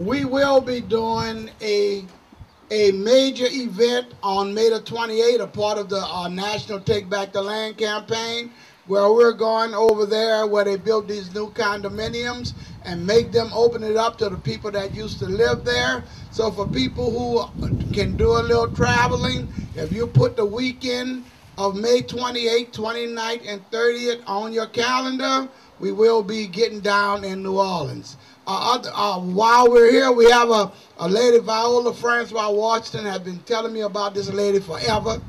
We will be doing a a major event on May the 28th, a part of the uh, National Take Back the Land campaign, where we're going over there where they built these new condominiums and make them open it up to the people that used to live there. So for people who can do a little traveling, if you put the weekend of May 28th, 29th, and 30th on your calendar, we will be getting down in New Orleans. Uh, uh, while we're here, we have a, a lady, Viola Francois Washington, has been telling me about this lady forever.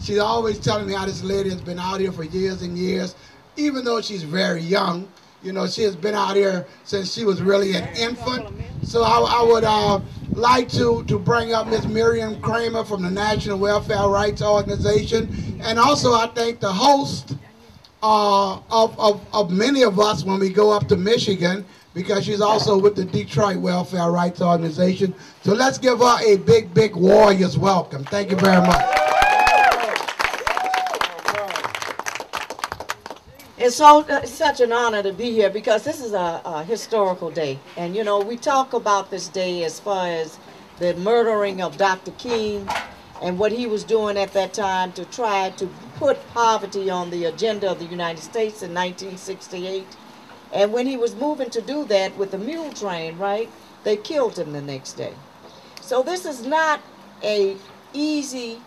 She's always telling me how this lady has been out here for years and years, even though she's very young. You know, she has been out here since she was really an infant. So I, I would uh, like to, to bring up Miss Marian Kramer from the National Welfare Rights Organization. And also I thank the host uh, of, of, of many of us when we go up to Michigan because she's also with the Detroit Welfare Rights Organization. So let's give her a big, big Warriors welcome. Thank you very much. It's so it's such an honor to be here because this is a, a, historical day, and you know we talk about this day as far as the murdering of Dr. King and what he was doing at that time to try to put poverty on the agenda of the United States in 1968. And when he was moving to do that with the mule train, right, they killed him the next day. So this is not a easy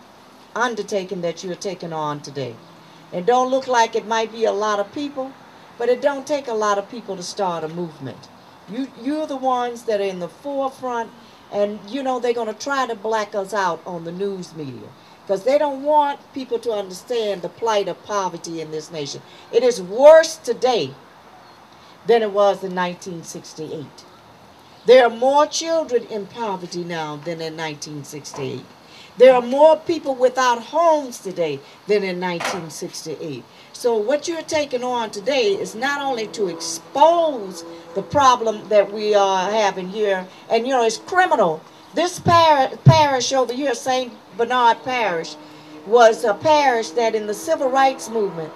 undertaking that you're taking on today. It don't look like it might be a lot of people, but it don't take a lot of people to start a movement. You, you're the ones that are in the forefront, and you know they're going to try to black us out on the news media because they don't want people to understand the plight of poverty in this nation. It is worse today than it was in 1968. There are more children in poverty now than in 1968. There are more people without homes today than in 1968. So what you're taking on today is not only to expose the problem that we are having here, and you know, it's criminal. This par parish over here, St. Bernard Parish, was a parish that in the civil rights movement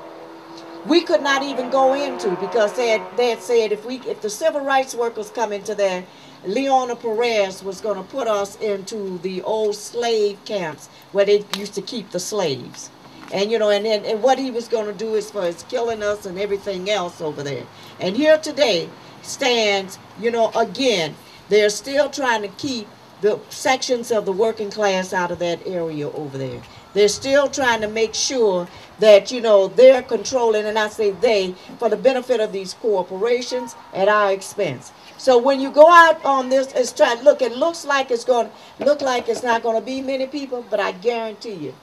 we could not even go into because they had, they had said if we if the civil rights workers come into there, Leander Perez was going to put us into the old slave camps where they used to keep the slaves. And you know, and, and, and what he was going to do as far as killing us and everything else over there. And here today stands, you know, again, they're still trying to keep the sections of the working class out of that area over there. They're still trying to make sure that, you know, they're controlling, and I say they, for the benefit of these corporations at our expense. So when you go out on this, it's trying, look, it looks like it's going to look like it's not going to be many people, but I guarantee you,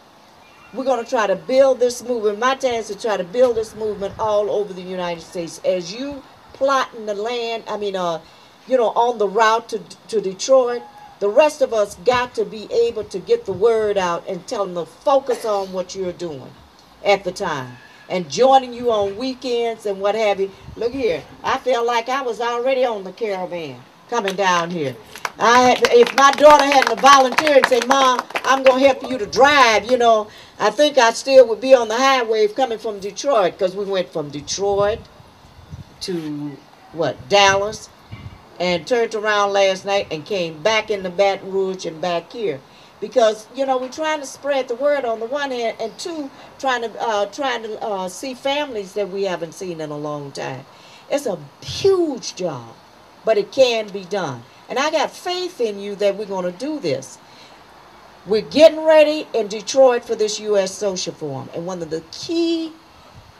we're going to try to build this movement. My task is to try to build this movement all over the United States. As you plotting the land, I mean, uh, you know, on the route to, to Detroit, the rest of us got to be able to get the word out and tell them to focus on what you're doing at the time and joining you on weekends and what have you. Look here, I feel like I was already on the caravan coming down here. I had, if my daughter hadn't volunteered and said, Mom, I'm going to help you to drive, you know, I think I still would be on the highway coming from Detroit because we went from Detroit to, what, Dallas, and turned around last night and came back into Baton Rouge and back here. Because, you know, we're trying to spread the word on the one hand, and two, trying to, uh, trying to uh, see families that we haven't seen in a long time. It's a huge job, but it can be done. And I got faith in you that we're going to do this. We're getting ready in Detroit for this U.S. Social Forum. And one of the key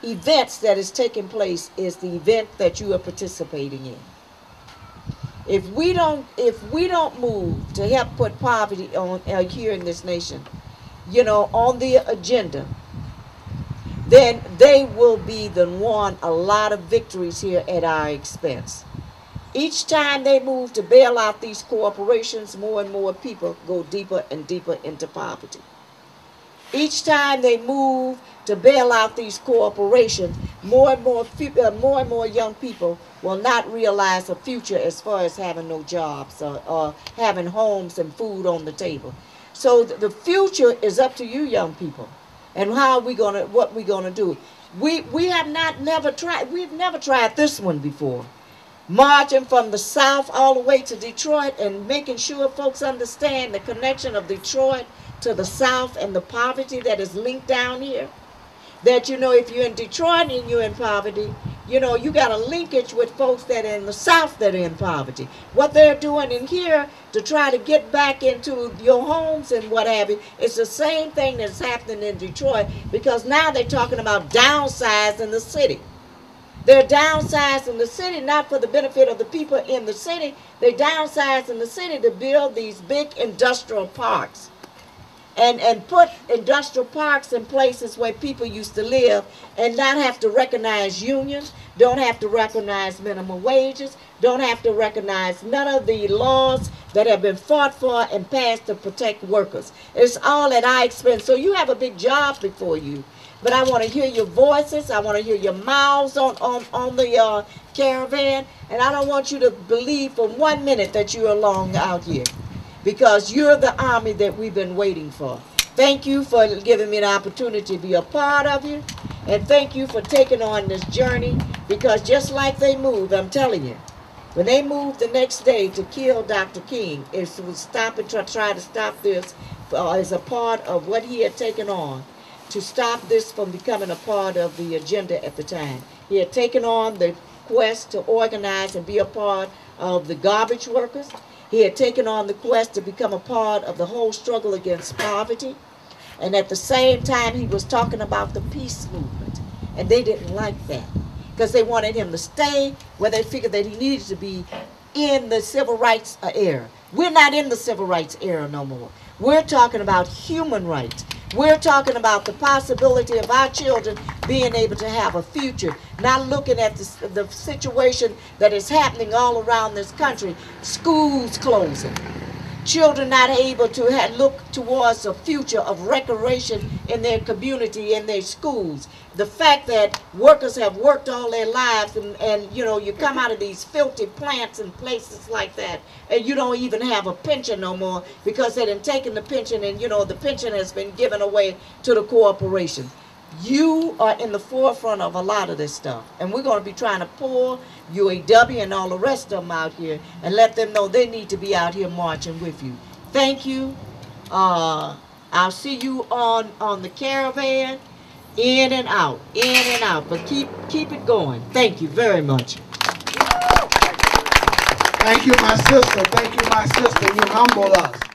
events that is taking place is the event that you are participating in. If we don't, if we don't move to help put poverty on uh, here in this nation, you know, on the agenda, then they will be the one a lot of victories here at our expense. Each time they move to bail out these corporations, more and more people go deeper and deeper into poverty. Each time they move to bail out these corporations, more and more, uh, more and more young people will not realize a future as far as having no jobs or, or having homes and food on the table. So the future is up to you, young people, and how are we gonna, what we gonna do. We we have not never tried. We've never tried this one before. marching from the south all the way to Detroit and making sure folks understand the connection of Detroit to the south and the poverty that is linked down here. That you know, if you're in Detroit and you're in poverty, you know, you got a linkage with folks that are in the south that are in poverty. What they're doing in here to try to get back into your homes and what have you, it's the same thing that's happening in Detroit because now they're talking about downsizing the city. They're downsizing the city not for the benefit of the people in the city. They're downsizing the city to build these big industrial parks and, and put industrial parks in places where people used to live and not have to recognize unions, don't have to recognize minimum wages, don't have to recognize none of the laws that have been fought for and passed to protect workers. It's all at our expense. So you have a big job before you. But I want to hear your voices. I want to hear your mouths on, on, on the uh, caravan. And I don't want you to believe for one minute that you're alone out here because you're the army that we've been waiting for. Thank you for giving me the opportunity to be a part of you. And thank you for taking on this journey because just like they moved, I'm telling you, when they moved the next day to kill Dr. King, it was stop and try, try to stop this uh, as a part of what he had taken on to stop this from becoming a part of the agenda at the time. He had taken on the quest to organize and be a part of the garbage workers. He had taken on the quest to become a part of the whole struggle against poverty. And at the same time, he was talking about the peace movement. And they didn't like that because they wanted him to stay where they figured that he needed to be in the civil rights uh, era. We're not in the civil rights era no more. We're talking about human rights. We're talking about the possibility of our children being able to have a future, not looking at the, the situation that is happening all around this country. Schools closing, children not able to have, look towards a future of recreation in their community, in their schools. The fact that workers have worked all their lives and, and you know, you come out of these filthy plants and places like that and you don't even have a pension no more because they done taken the pension and you know, the pension has been given away to the corporation. You are in the forefront of a lot of this stuff. And we're going to be trying to pull UAW and all the rest of them out here and let them know they need to be out here marching with you. Thank you. Uh, I'll see you on, on the caravan, in and out, in and out. But keep, keep it going. Thank you very much. Thank you, my sister. Thank you, my sister. You humble us.